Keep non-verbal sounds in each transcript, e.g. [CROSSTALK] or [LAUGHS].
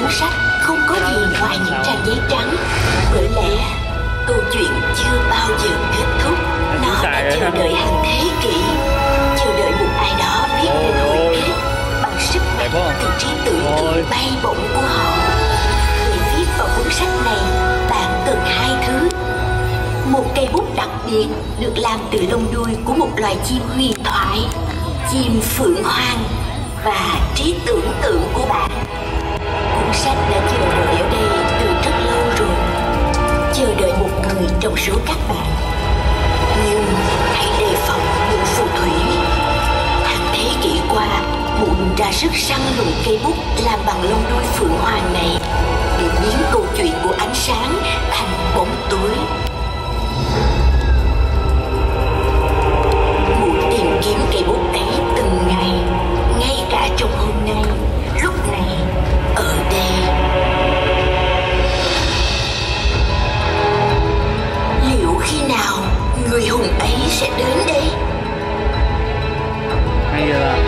cuốn sách không có gì ngoài những trang giấy trắng. Bởi lẽ câu chuyện chưa bao giờ kết thúc. Nó đã chờ đợi hàng thế kỷ. Chờ đợi một ai đó viết nên hồi kết bằng sức mạnh từ trí tưởng tượng bay bổng của họ. Để viết vào cuốn sách này bạn cần hai thứ. Một cây bút đặc biệt được làm từ lông đuôi của một loài chim huyền thoại chim phượng hoàng và trí tưởng tượng của bạn cuốn sách đã chờ đợi ở đây từ rất lâu rồi. Chờ đợi một người trong số các bạn. Nhưng hãy đề phòng những phù thủy. Hàng thế kỷ qua mụn ra sức săn lùng cây bút làm bằng lông đuôi phượng hoàng này. Sẽ đến đây. Hay là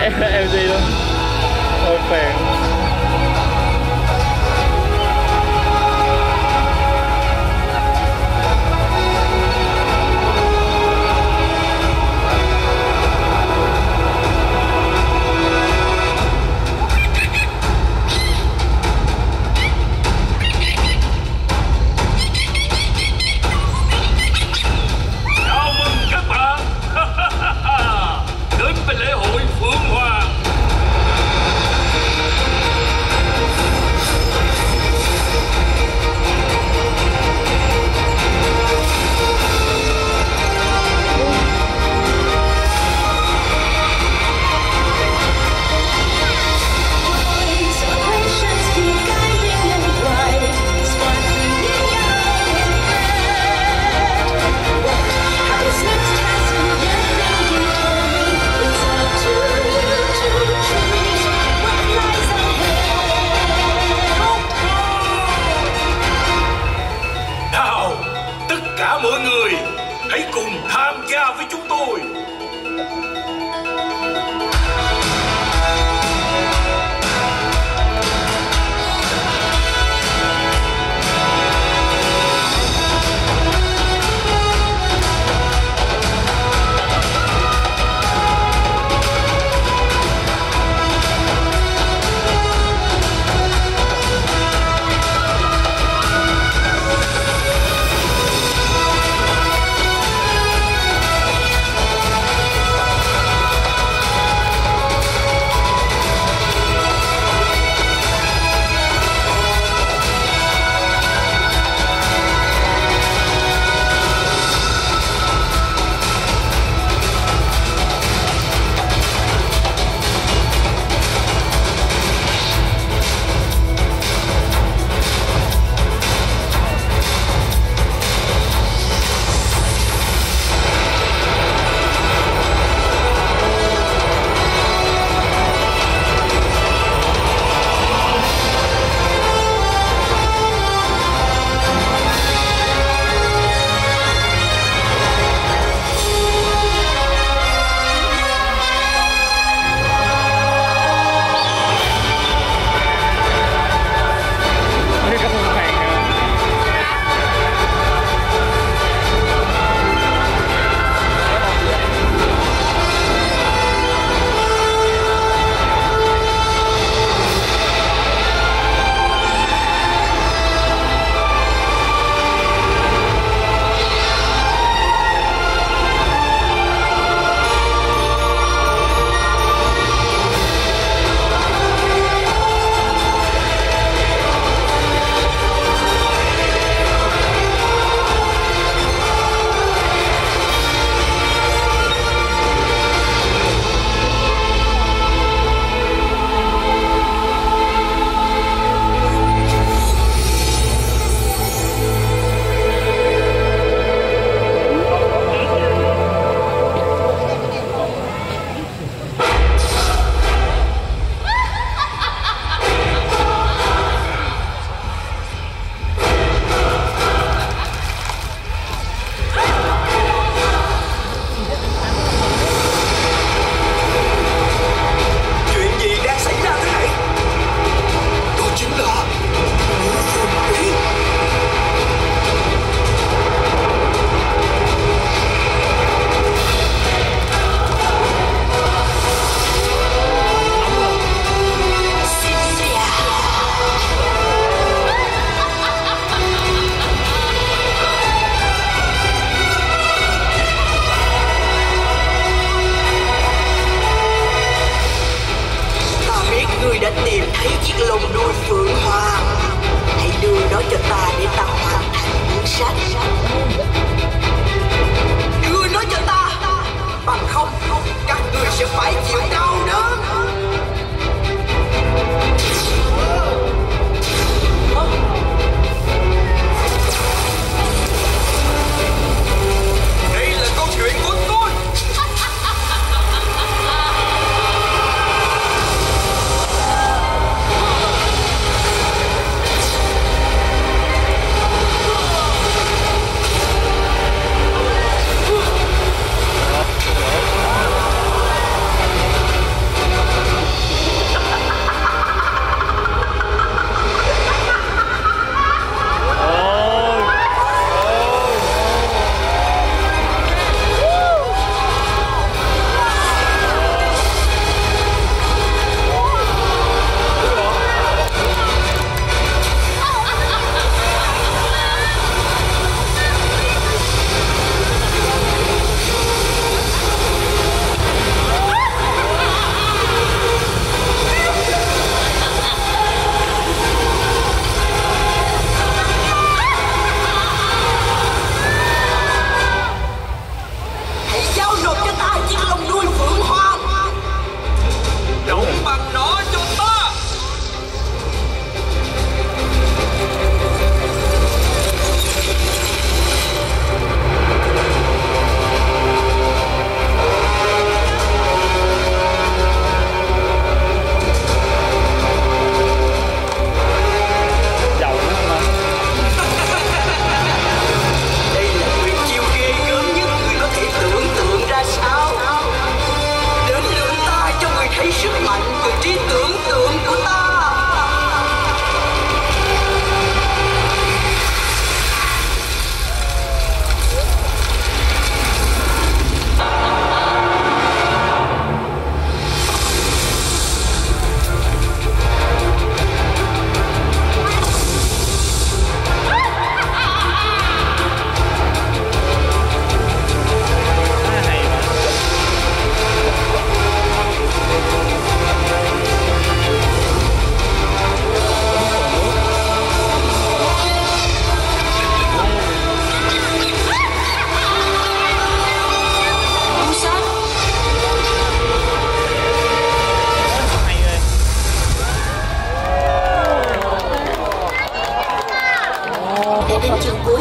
[LAUGHS] em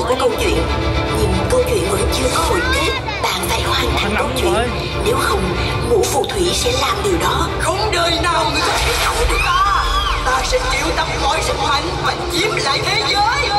của câu chuyện. Nhưng câu chuyện vẫn chưa có hồi kết. Bạn phải hoàn thành câu chuyện. Nếu không, mũ phù thủy sẽ làm điều đó. Không đời nào người có thể cứu được. Ta Ta sẽ triệu tập mọi sức mạnh Và chiếm lại thế giới.